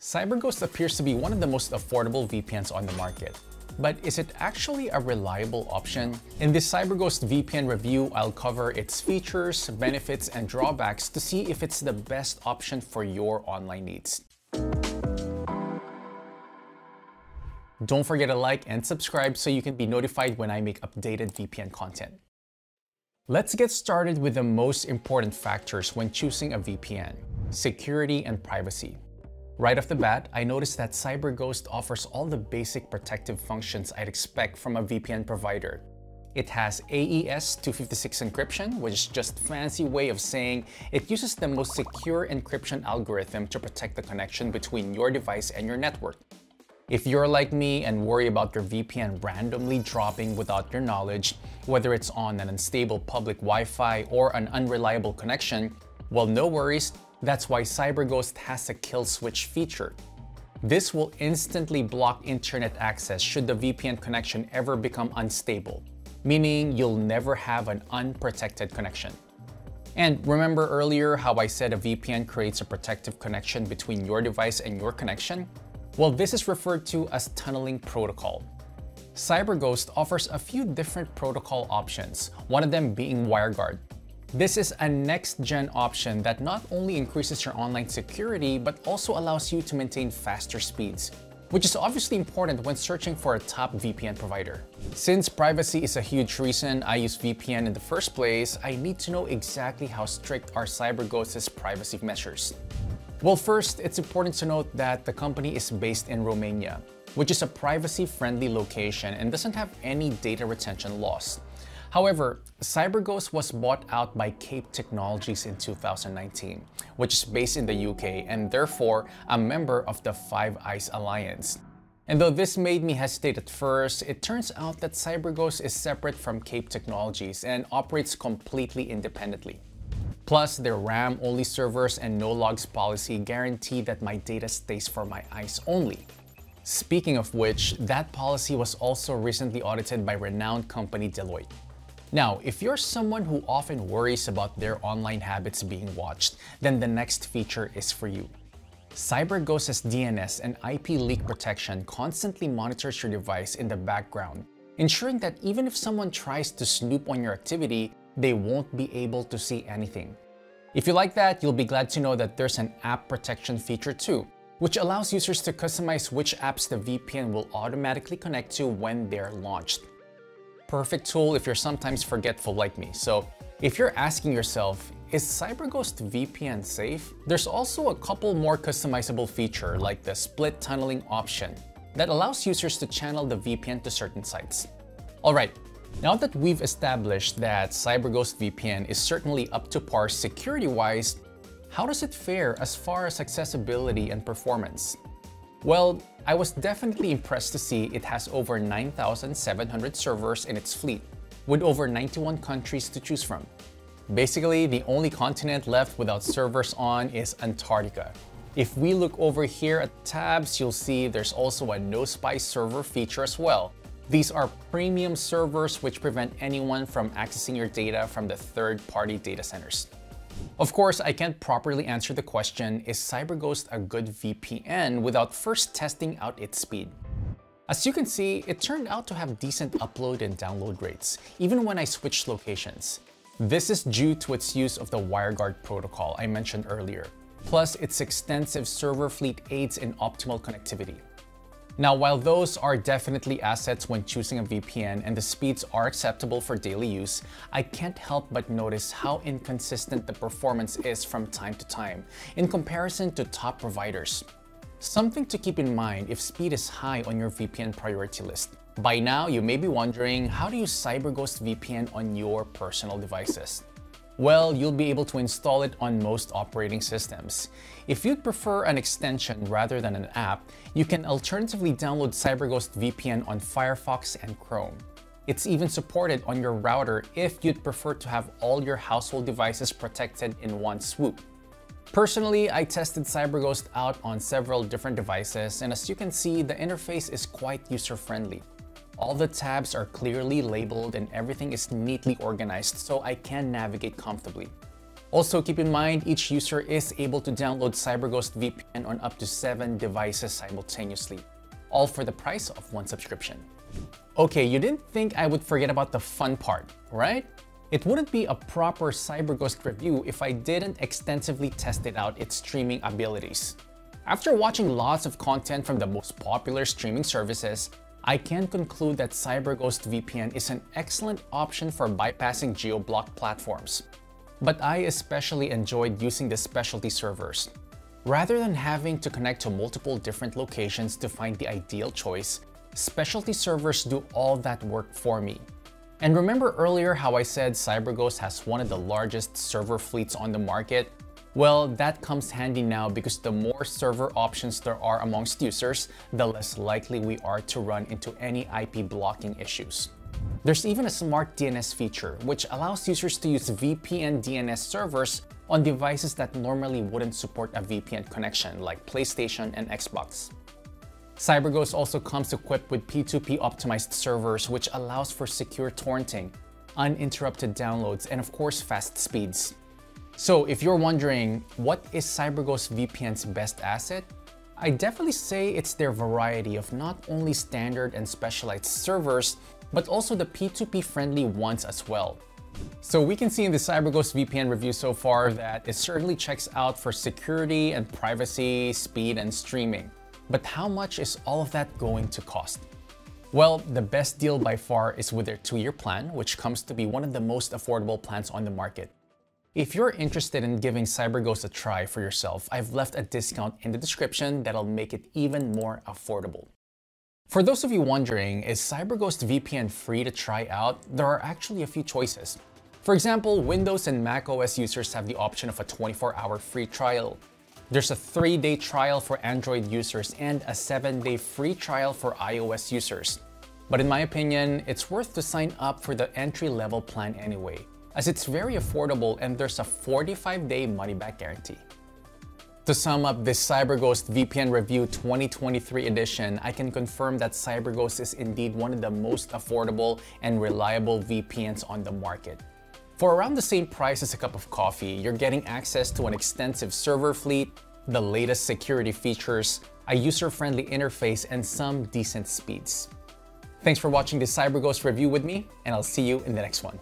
CyberGhost appears to be one of the most affordable VPNs on the market. But is it actually a reliable option? In this CyberGhost VPN review, I'll cover its features, benefits, and drawbacks to see if it's the best option for your online needs. Don't forget to like and subscribe so you can be notified when I make updated VPN content. Let's get started with the most important factors when choosing a VPN, security and privacy. Right off the bat, I noticed that CyberGhost offers all the basic protective functions I'd expect from a VPN provider. It has AES 256 encryption, which is just fancy way of saying it uses the most secure encryption algorithm to protect the connection between your device and your network. If you're like me and worry about your VPN randomly dropping without your knowledge, whether it's on an unstable public Wi-Fi or an unreliable connection, well, no worries, that's why CyberGhost has a kill switch feature. This will instantly block internet access should the VPN connection ever become unstable, meaning you'll never have an unprotected connection. And remember earlier how I said a VPN creates a protective connection between your device and your connection? Well, this is referred to as tunneling protocol. CyberGhost offers a few different protocol options, one of them being WireGuard. This is a next-gen option that not only increases your online security, but also allows you to maintain faster speeds, which is obviously important when searching for a top VPN provider. Since privacy is a huge reason I use VPN in the first place, I need to know exactly how strict are CyberGhost's privacy measures. Well, first, it's important to note that the company is based in Romania, which is a privacy-friendly location and doesn't have any data retention laws. However, CyberGhost was bought out by Kape Technologies in 2019, which is based in the UK and therefore a member of the Five Eyes Alliance. And though this made me hesitate at first, it turns out that CyberGhost is separate from Kape Technologies and operates completely independently. Plus, their RAM-only servers and no logs policy guarantee that my data stays for my eyes only. Speaking of which, that policy was also recently audited by renowned company Deloitte. Now, if you're someone who often worries about their online habits being watched, then the next feature is for you. CyberGhost's DNS and IP leak protection constantly monitors your device in the background, ensuring that even if someone tries to snoop on your activity, they won't be able to see anything. If you like that, you'll be glad to know that there's an app protection feature too, which allows users to customize which apps the VPN will automatically connect to when they're launched. Perfect tool if you're sometimes forgetful like me. So if you're asking yourself, is CyberGhost VPN safe? There's also a couple more customizable feature like the split tunneling option that allows users to channel the VPN to certain sites. Alright, now that we've established that CyberGhost VPN is certainly up to par security-wise, how does it fare as far as accessibility and performance? Well, I was definitely impressed to see it has over 9,700 servers in its fleet, with over 91 countries to choose from. Basically, the only continent left without servers on is Antarctica. If we look over here at tabs, you'll see there's also a no spy server feature as well, these are premium servers which prevent anyone from accessing your data from the third-party data centers. Of course, I can't properly answer the question, is CyberGhost a good VPN without first testing out its speed? As you can see, it turned out to have decent upload and download rates, even when I switched locations. This is due to its use of the WireGuard protocol I mentioned earlier. Plus, its extensive server fleet aids in optimal connectivity. Now, while those are definitely assets when choosing a VPN and the speeds are acceptable for daily use, I can't help but notice how inconsistent the performance is from time to time in comparison to top providers. Something to keep in mind if speed is high on your VPN priority list. By now, you may be wondering how to use CyberGhost VPN on your personal devices. Well, you'll be able to install it on most operating systems. If you'd prefer an extension rather than an app, you can alternatively download CyberGhost VPN on Firefox and Chrome. It's even supported on your router if you'd prefer to have all your household devices protected in one swoop. Personally, I tested CyberGhost out on several different devices, and as you can see, the interface is quite user-friendly. All the tabs are clearly labeled and everything is neatly organized so I can navigate comfortably. Also, keep in mind each user is able to download CyberGhost VPN on up to 7 devices simultaneously, all for the price of one subscription. Okay, you didn't think I would forget about the fun part, right? It wouldn't be a proper CyberGhost review if I didn't extensively test it out its streaming abilities. After watching lots of content from the most popular streaming services, I can conclude that CyberGhost VPN is an excellent option for bypassing geo-blocked platforms. But I especially enjoyed using the specialty servers. Rather than having to connect to multiple different locations to find the ideal choice, specialty servers do all that work for me. And remember earlier how I said CyberGhost has one of the largest server fleets on the market? Well, that comes handy now because the more server options there are amongst users, the less likely we are to run into any IP blocking issues. There's even a smart DNS feature, which allows users to use VPN DNS servers on devices that normally wouldn't support a VPN connection, like PlayStation and Xbox. CyberGhost also comes equipped with P2P optimized servers, which allows for secure torrenting, uninterrupted downloads, and of course fast speeds. So if you're wondering, what is CyberGhost VPN's best asset? I definitely say it's their variety of not only standard and specialized servers, but also the P2P friendly ones as well. So we can see in the CyberGhost VPN review so far that it certainly checks out for security and privacy, speed, and streaming. But how much is all of that going to cost? Well, the best deal by far is with their two-year plan, which comes to be one of the most affordable plans on the market. If you're interested in giving CyberGhost a try for yourself, I've left a discount in the description that'll make it even more affordable. For those of you wondering, is CyberGhost VPN free to try out? There are actually a few choices. For example, Windows and Mac OS users have the option of a 24-hour free trial. There's a 3-day trial for Android users and a 7-day free trial for iOS users. But in my opinion, it's worth to sign up for the entry-level plan anyway as it's very affordable and there's a 45-day money-back guarantee. To sum up this CyberGhost VPN Review 2023 edition, I can confirm that CyberGhost is indeed one of the most affordable and reliable VPNs on the market. For around the same price as a cup of coffee, you're getting access to an extensive server fleet, the latest security features, a user-friendly interface, and some decent speeds. Thanks for watching this CyberGhost review with me, and I'll see you in the next one.